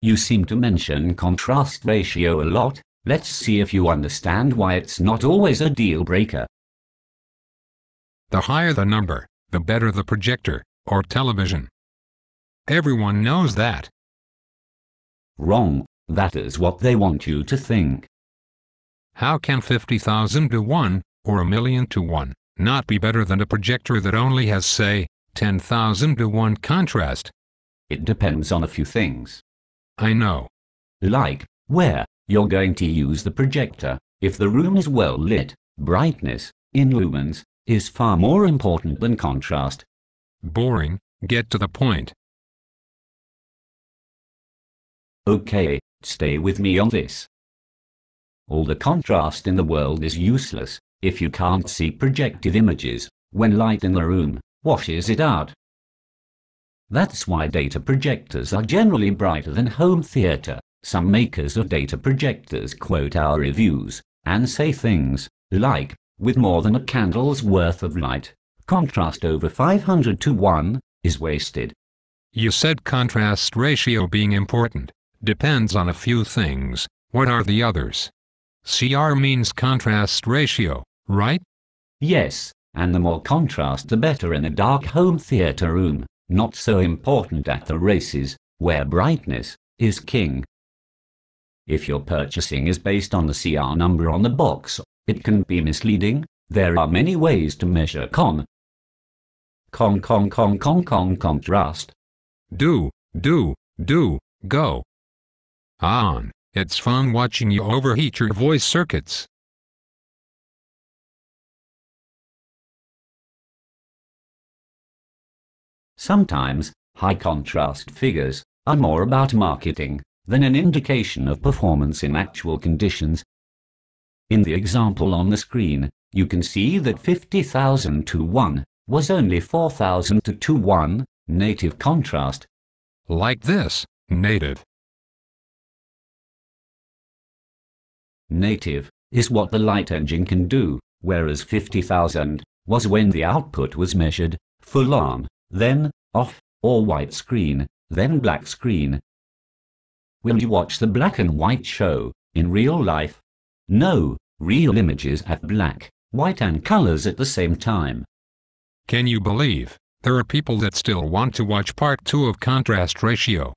You seem to mention contrast ratio a lot. Let's see if you understand why it's not always a deal breaker. The higher the number, the better the projector, or television. Everyone knows that. Wrong. That is what they want you to think. How can 50,000 to 1, or a million to 1, not be better than a projector that only has, say, 10,000 to 1 contrast? It depends on a few things. I know. Like, where you're going to use the projector. If the room is well lit, brightness, in lumens, is far more important than contrast. Boring, get to the point. Okay, stay with me on this. All the contrast in the world is useless if you can't see projected images when light in the room washes it out. That's why data projectors are generally brighter than home theater. Some makers of data projectors quote our reviews and say things like, with more than a candle's worth of light, contrast over 500 to 1 is wasted. You said contrast ratio being important. Depends on a few things. What are the others? CR means contrast ratio, right? Yes, and the more contrast the better in a dark home theater room. Not so important at the races, where brightness is king. If your purchasing is based on the CR number on the box, it can be misleading. There are many ways to measure con. Con con con con con contrast. Do, do, do, go. On. It's fun watching you overheat your voice circuits. Sometimes, high contrast figures are more about marketing than an indication of performance in actual conditions. In the example on the screen, you can see that 50,000 to 1 was only 4,000 to 2 1 native contrast. Like this, native. Native is what the light engine can do, whereas 50,000 was when the output was measured, full on then off, or white screen, then black screen. Will you watch the black and white show in real life? No, real images have black, white and colors at the same time. Can you believe there are people that still want to watch part 2 of contrast ratio?